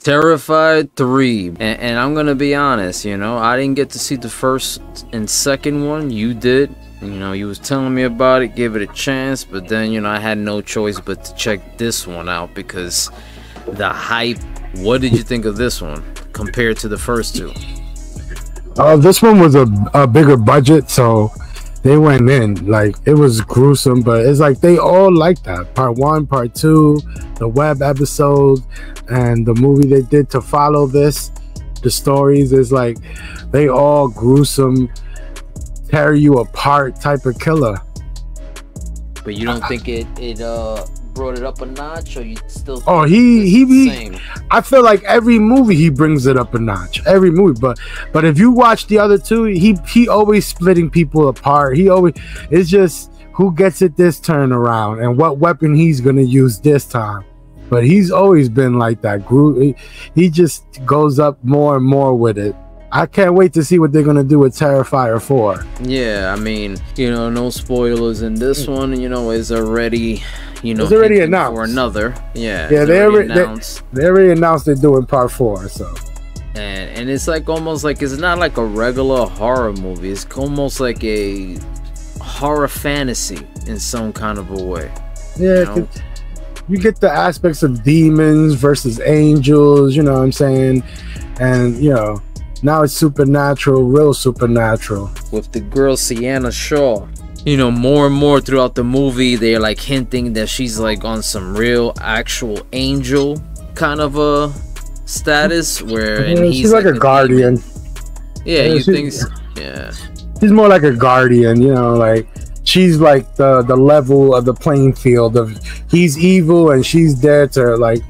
Terrifier 3. And, and, I'm gonna be honest, you know, I didn't get to see the first and second one. You did. You know, you was telling me about it, give it a chance, but then, you know, I had no choice but to check this one out because the hype. What did you think of this one compared to the first two? Uh, this one was a, a bigger budget, so they went in like it was gruesome but it's like they all like that. Part one part two the web episode and the movie they did to follow this the stories is like they all gruesome tear you apart type of killer. But you don't think it it uh brought it up a notch, or you still? Oh, he he, he I feel like every movie he brings it up a notch. Every movie, but but if you watch the other two, he he always splitting people apart. He always it's just who gets it this turn around and what weapon he's gonna use this time. But he's always been like that. Group he, he just goes up more and more with it. I can't wait to see what they're gonna do with Terrifier 4. Yeah, I mean, you know, no spoilers in this mm. one, you know, is already you know, it's already announced for another. Yeah, yeah, they already, announced. They, they already announced they're doing part four. So, and and it's like almost like it's not like a regular horror movie. It's almost like a horror fantasy in some kind of a way. Yeah, you, know? you get the aspects of demons versus angels. You know what I'm saying? And you know, now it's supernatural, real supernatural. With the girl Sienna Shaw you know more and more throughout the movie they're like hinting that she's like on some real actual angel kind of a status where yeah, she's like, like, a, guardian. Yeah, yeah you think yeah. She's more like a guardian you know like she's like the the level of the playing field of he's evil and she's there to like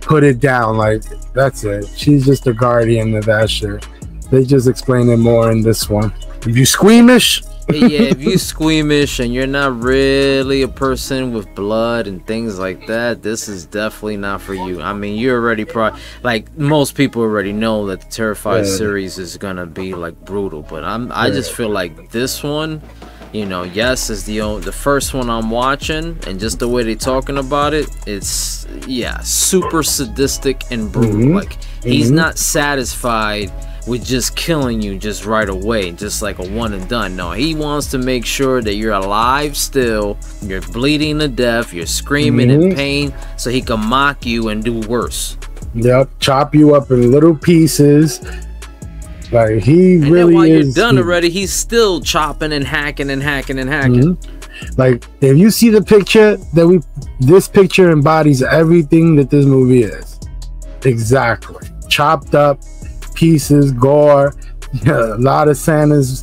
put it down like that's it. She's just a guardian of that shit. They just explain it more in this one. If you squeamish yeah, if you're squeamish and you're not really a person with blood and things like that, this is definitely not for you. I mean, you're already pro like most people already know that the Terrifier yeah. series is gonna be like brutal, but I'm I just feel like this one, you know, yes, is the only, the first one I'm watching, and just the way they're talking about it, it's yeah, super sadistic and brutal. Mm-hmm. Like he's mm-hmm. not satisfied with just killing you just right away, just like a one and done. No, he wants to make sure that you're alive still, you're bleeding to death, you're screaming mm-hmm. in pain, so he can mock you and do worse. Yep, chop you up in little pieces. Like he and really then while is, you're done he, already, he's still chopping and hacking and hacking and hacking. Mm-hmm. Like if you see the picture that we, this picture embodies everything that this movie is. Exactly, chopped up, pieces, gore. Yeah, a lot of Santas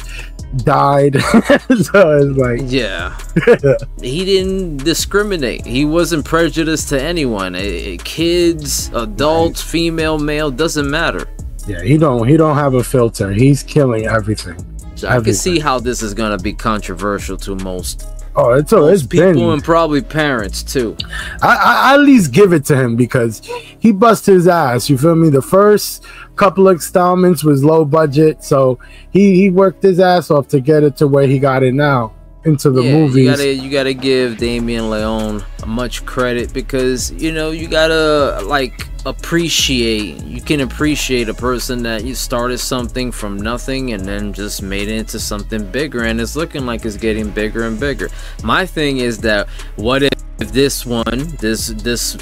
died. so it's like yeah, he didn't discriminate. He wasn't prejudiced to anyone. Eh, eh, kids, adults, right. female, male, doesn't matter. Yeah, he don't he don't have a filter. He's killing everything. So I can see how this is gonna be controversial to most Oh, it's a, it's people been. and probably parents too. I, I, at least give it to him because he bust his ass. You feel me? The first couple of installments was low budget, so he he worked his ass off to get it to where he got it now into the yeah, movies. You gotta you gotta give Damien Leone much credit because you know you gotta like appreciate you can appreciate a person that you started something from nothing and then just made it into something bigger and it's looking like it's getting bigger and bigger. My thing is that what if this one this this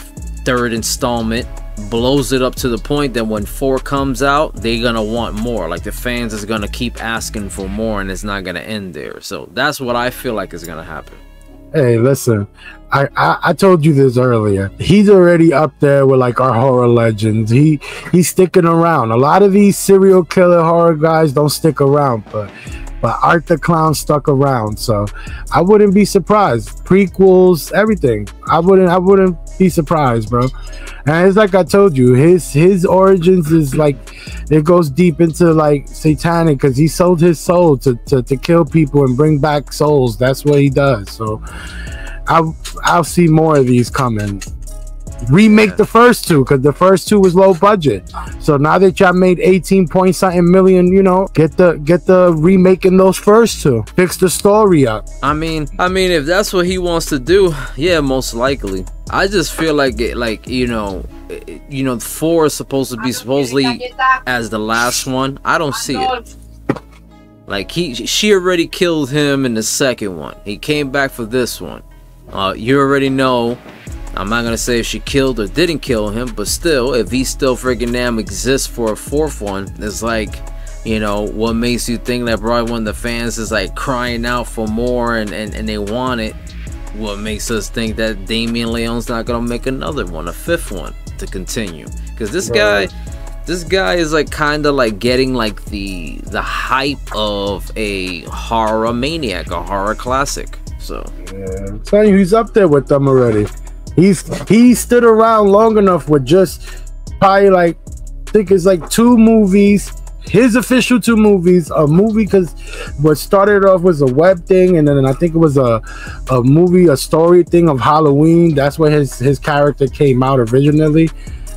third installment blows it up to the point that when four comes out they're gonna want more. Like the fans is gonna keep asking for more and it's not gonna end there. So that's what i feel like is gonna happen. Hey listen I, I, I told you this earlier. He's already up there with like our horror legends. He he's sticking around. A lot of these serial killer horror guys don't stick around but but Art the Clown stuck around, so I wouldn't be surprised. Prequels, everything. I wouldn't I wouldn't be surprised, bro. And it's like I told you, his his origins is like it goes deep into like satanic because he sold his soul to, to to kill people and bring back souls. That's what he does. So I'll I'll see more of these coming. Remake Yeah. the first two because the first two was low budget. So now that y'all made 18 point something million, you know, get the get the remaking those first two. Fix the story up. I mean, I mean, if that's what he wants to do, yeah, most likely. I just feel like it, like you know, eh, you know, four is supposed to be supposedly as the last one. I don't see it. Like he, she already killed him in the second one. He came back for this one. Uh, you already know. I'm not gonna say if she killed or didn't kill him, but still, if he still freaking damn exists for a fourth one, it's like, you know, what makes you think that probably when the fans is like crying out for more and, and, and they want it, what makes us think that Damien Leone's not gonna make another one, a fifth one, to continue? Because this Right. guy, this guy is like kind of like getting like the the hype of a horror maniac, a horror classic. So Yeah, I'm telling you, he's up there with them already. He's he stood around long enough with just probably like I think it's like two movies. His official two movies, a movie because what started off was a web thing, and then I think it was a a movie, a story thing of Halloween. That's where his his character came out originally.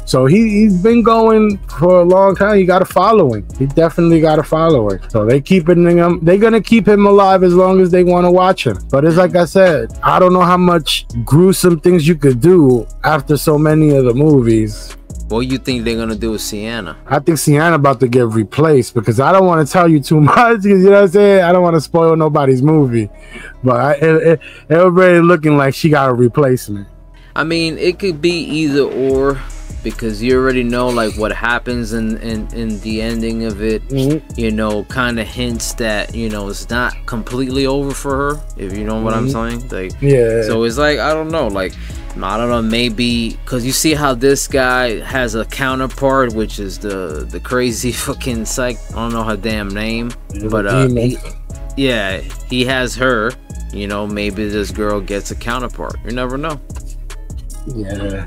So he, he's been going for a long time. He got a following. He definitely got a following. So they keeping him. They're gonna keep him alive as long as they want to watch him. But it's like I said, I don't know how much gruesome things you could do after so many of the movies. what do you think they're gonna do with Sienna? I think Sienna about to get replaced because I don't want to tell you too much because you know what I'm saying. I don't want to spoil nobody's movie, but I, it, it, already looking like she got a replacement. I mean, it could be either or because you already know like what happens in in, in the ending of it. Mhm. You know, kind of hints that you know it's not completely over for her. If you know what I'm saying, like. Yeah. So it's like I don't know, like I don't know, maybe because you see how this guy has a counterpart, which is the the crazy fucking psych. I don't know her damn name, but uh, he, yeah, he has her. You know, maybe this girl gets a counterpart. You never know yeah.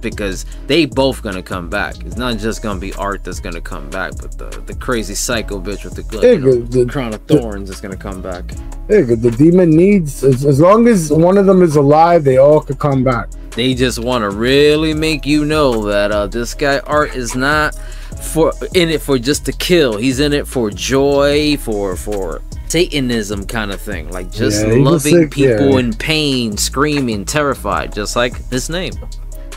Because they both gonna come back. It's not just gonna be Art that's gonna come back, but the the crazy psycho bitch with the, you know, the- the- crown of thorns is gonna come back. The demon needs as, as long as one of them is alive, they all could come back. They just want to really make you know that uh, this guy Art is not for in it for just to kill. He's in it for joy, for for Satanism kind of thing, like just Yeah, loving sick- people yeah. in pain, screaming, terrified, just like his name.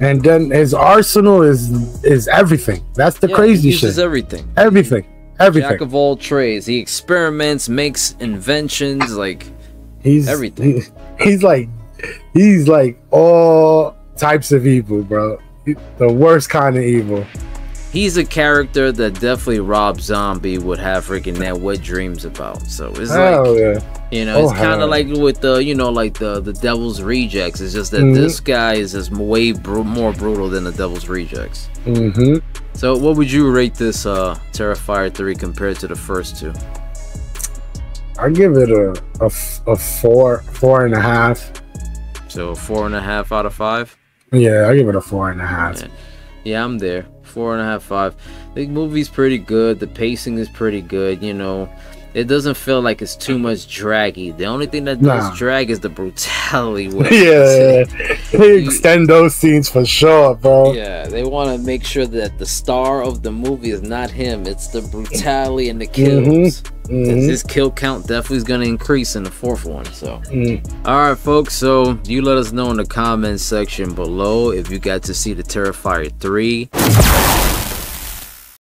And then his arsenal is is everything. That's the Yeah, crazy he uses shit. everything. everything, everything. Jack of all trades. He experiments, makes inventions, like he's everything. he- he's like he's like all types of evil, bro. The worst kind of evil. He's a character that definitely Rob Zombie would have freaking that wet dreams about. So it's Hell like yeah. You know, Oh, it's kind of like with the, you know, like the the Devil's Rejects. It's just that Mhm. this guy is just way bru- more brutal than the Devil's Rejects. hmm So, what would you rate this uh Terrifier three compared to the first two? I give it a a four four and a half. So four and a half out of five. Yeah, I give it a four and a half. Yeah. Yeah, I'm there. Four and a half, five. The movie's pretty good. The pacing is pretty good. You know, it doesn't feel like it's too much draggy. The only thing that does drag is the brutality. Yeah, they extend those scenes for sure, bro. Yeah, they want to make sure that the star of the movie is not him. It's the brutality and the kills. 'Cause Mhm. His kill count definitely is going to increase in the fourth one. So, Mm. all right, folks. So you let us know in the comments section below if you got to see the Terrifier three.